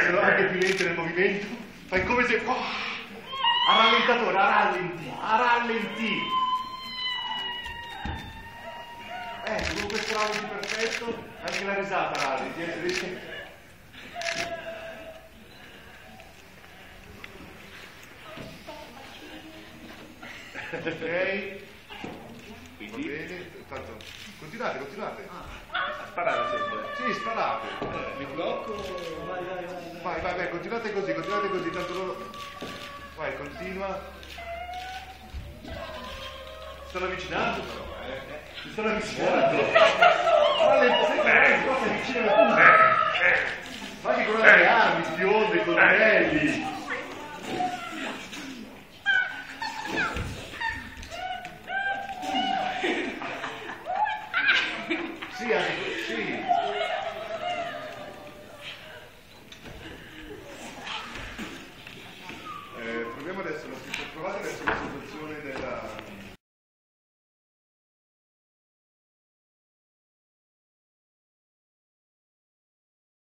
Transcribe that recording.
sono anche più lenti nel movimento. Fai come se... Oh, a rallentatore, a rallenti, a rallenti. Eh, con questo rallenti perfetto, anche la risata rallenti, eh. Ok. Continuate. Sparare sempre. Sì, sparate. Mi blocco. Vai, vai, vai. Vai, vai, vai, continuate così, continuate così, tanto loro... Vai, continua. Stanno avvicinando però, eh. Si stanno avvicinando. Ma le sei qua si avvicinano pure. Ma che con le armi, bionde, coltelli. Eh, proviamo adesso, lo provate adesso